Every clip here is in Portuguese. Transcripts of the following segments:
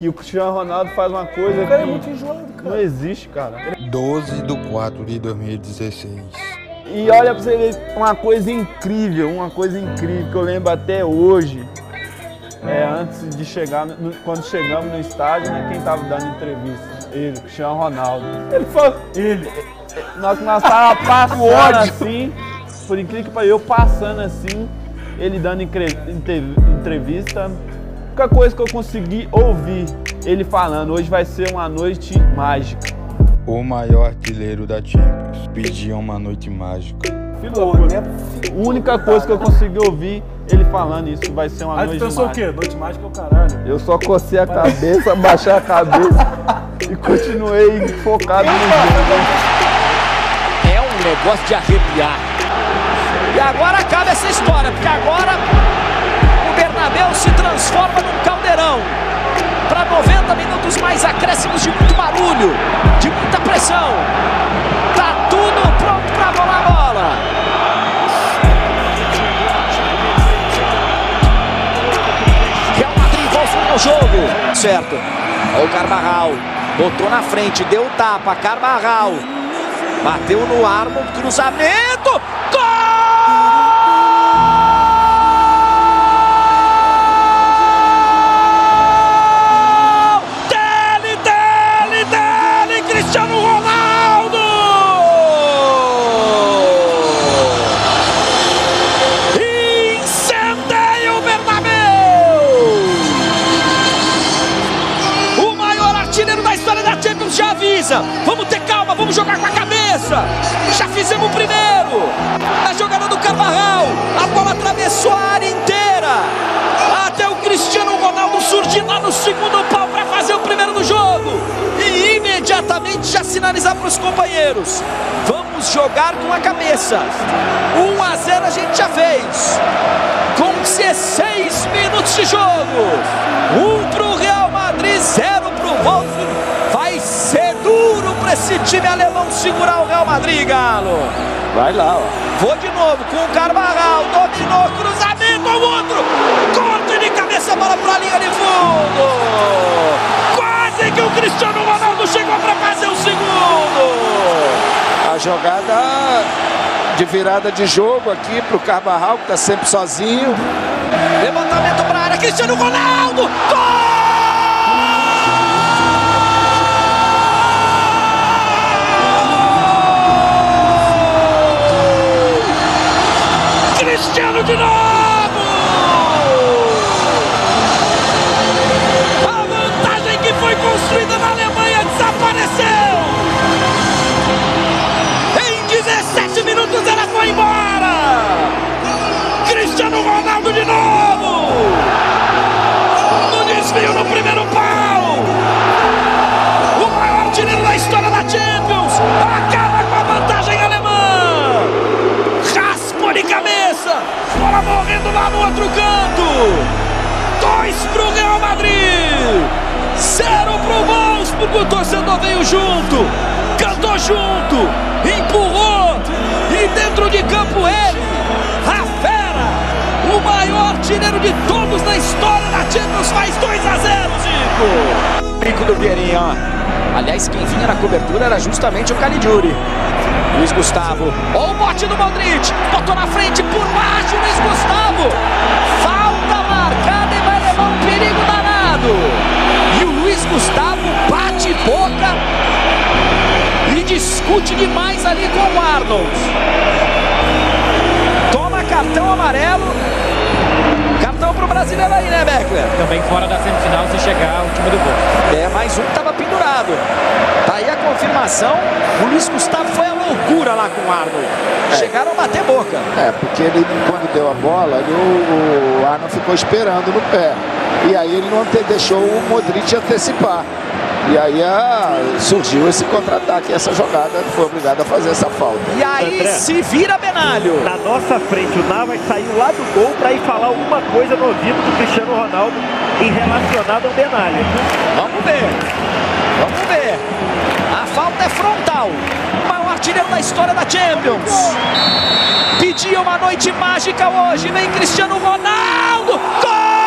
E o Cristiano Ronaldo faz uma coisa O cara é muito enjoado, cara. não existe, cara. 12 de 4 de 2016. E olha pra você ver uma coisa incrível, uma coisa incrível que eu lembro até hoje. É, antes de chegar, no- quando chegamos no estádio, né, quem tava dando entrevista? Ele, Cristiano Ronaldo. Ele falou, ele, nós, nós tava passando assim, por incrível que pareça, eu passando assim, ele dando entrevista. Única coisa que eu consegui ouvir ele falando, hoje vai ser uma noite mágica. O maior artilheiro da Champions pedia uma noite mágica. Filho Pô, da puta. é. A única coisa que eu consegui ouvir ele falando isso vai ser uma Aí noite tu pensou o mágica. quê? Noite mágica é o caralho. Eu só cocei a cabeça, baixei a cabeça e continuei focado no jogo. É um negócio de arrepiar. E agora acaba essa história, porque agora transforma num caldeirão. Para 90 minutos mais acréscimos de muito barulho, de muita pressão. Tá tudo pronto para rolar a bola. Ao jogo. Certo. Olha o Carvajal. Botou na frente, deu o tapa. Carvajal. Bateu no Armon, cruzamento. Gol! Já sinalizar para os companheiros. Vamos jogar com a cabeça. 1 a 0 a gente já fez. Com 16 minutos de jogo. Um pro Real Madrid, zero pro Wolfsburg. Vai ser duro para esse time alemão segurar o Real Madrid, Galo. Vai lá, ó. Vou de novo com o Carvajal. Dominou, cruzamento ao outro. Corte de cabeça, bola pra linha de fundo. Quase que o Cristiano Ronaldo chegou para fazer o. Jogada de virada de jogo aqui pro Carvajal, que tá sempre sozinho. Levantamento para área, Cristiano Ronaldo! Gol! Dois pro Real Madrid! Zero pro Wolfsburg! O torcedor veio junto! Cantou junto! Empurrou! E dentro de campo ele! A fera! O maior artilheiro de todos na história da Champions faz 2 a 0, Zico! Pico do Pierinho, ó. Aliás, quem vinha na cobertura era justamente o Caligiuri. Luiz Gustavo. Olha o bote do Modric. Botou na frente, por baixo, Luiz Gustavo. Falta danado. E o Luiz Gustavo bate boca e discute demais ali com o Arnold. Toma cartão amarelo. Cartão pro brasileiro aí, né, Beckler? Também fora da semifinal se chegar o time do gol. É, mais um que tava pendurado. Tá aí a confirmação. O Luiz Gustavo foi a loucura lá com o Arnold. Chegaram a bater boca. É, porque ele, quando deu a bola, ele, o, o Arnold ficou esperando no pé. E aí ele não ante- deixou o Modric antecipar. E aí ah, surgiu esse contra-ataque, essa jogada, foi obrigado a fazer essa falta. E aí André. se vira Benalho. Na nossa frente, o Navas saiu lá do gol para ir falar alguma coisa no ouvido do Cristiano Ronaldo em relacionado ao Benalha. Vamos ver. Vamos ver. A falta é frontal. O maior artilheiro da história da Champions. Pedia uma noite mágica hoje. Vem Cristiano Ronaldo. Gol!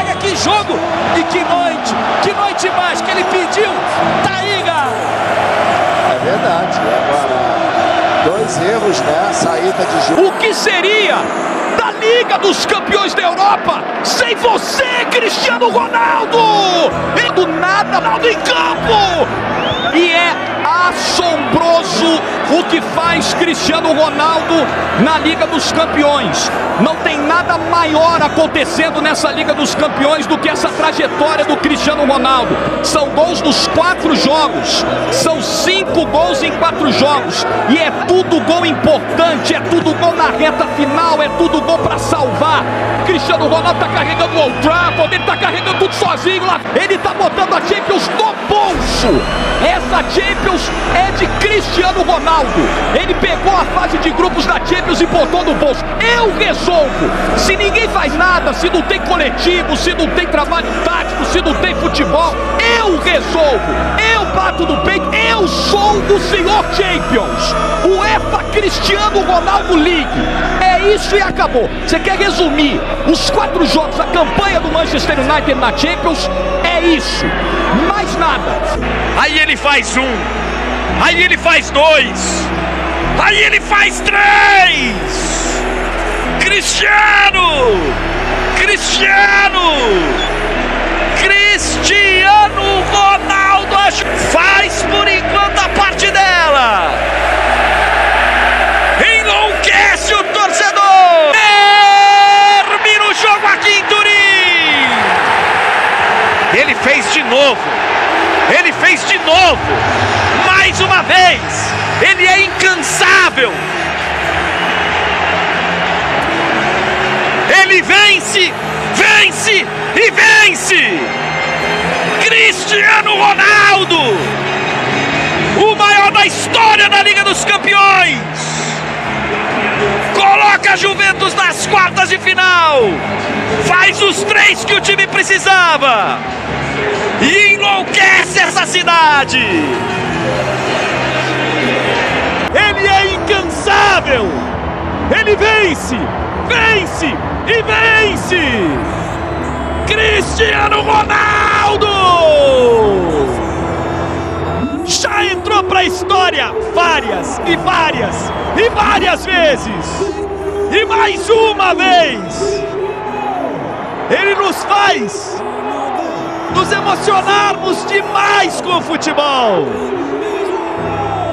Fica com a vaga. Que jogo e que noite. Que noite mágica. Ele pediu. Tá aí, cara. É verdade. Agora, dois erros, né? Saída de jogo. O que seria da Liga dos Campeões da Europa sem você, Cristiano Ronaldo? E do nada, Ronaldo em campo! E é assombroso o que faz Cristiano Ronaldo na Liga dos Campeões. Não tem nada maior acontecendo nessa Liga dos Campeões do que essa trajetória do Cristiano Ronaldo. São gols nos quatro jogos, são cinco gols em quatro jogos, e é tudo gol importante, é tudo gol na reta final, é tudo gol para salvar. Cristiano Ronaldo tá carregando o Old Trafford, ele tá carregando tudo sozinho lá, ele tá botando a Champions no bolso. Essa Champions é de Cristiano Ronaldo. Ele pegou a fase de grupos da Champions e botou no bolso. Eu resolvo. Se ninguém faz nada, se não tem coletivo, se não tem trabalho tático, se não tem futebol, eu resolvo. Eu bato no peito. Eu sou do senhor Champions. O EFA Cristiano Ronaldo League. É isso e acabou. Você quer resumir os quatro jogos, a campanha do Manchester United na Champions? É isso. Mais nada. Aí ele faz um. Aí ele faz dois. Aí ele faz três. Cristiano! Cristiano! Cristiano Ronaldo faz por enquanto a parte dela. Enlouquece o torcedor. Termina o jogo aqui em Turim. Ele fez de novo. Novo. Mais uma vez. Ele é incansável. Ele vence, vence e vence. Cristiano Ronaldo, o maior da história da Liga dos Campeões. Coloca a Juventus nas quartas de final. Faz os três que o time precisava. E enlouquece essa cidade. Ele é incansável. Ele vence, vence e vence. Cristiano Ronaldo! Já entrou para a história várias e várias e várias vezes. E mais uma vez, ele nos faz nos emocionarmos demais com o futebol.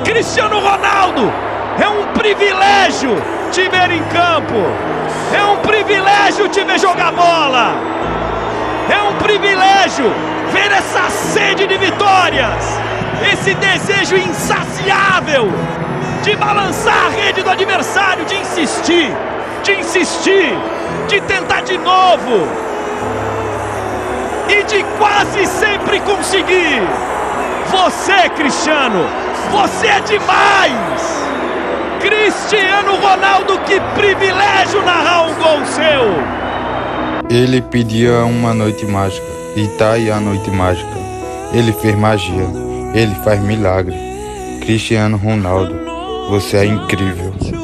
Cristiano Ronaldo é um privilégio te ver em campo. É um privilégio te ver jogar bola. É um privilégio ver essa sede de vitórias, esse desejo insaciável de balançar a rede do adversário, de insistir, de insistir, de tentar de novo e de quase sempre conseguir. Você, Cristiano, você é demais! Cristiano Ronaldo, que privilégio narrar um gol seu! Ele pedia uma noite mágica e tá aí a noite mágica. Ele fez magia, ele faz milagre. Cristiano Ronaldo, você é incrível.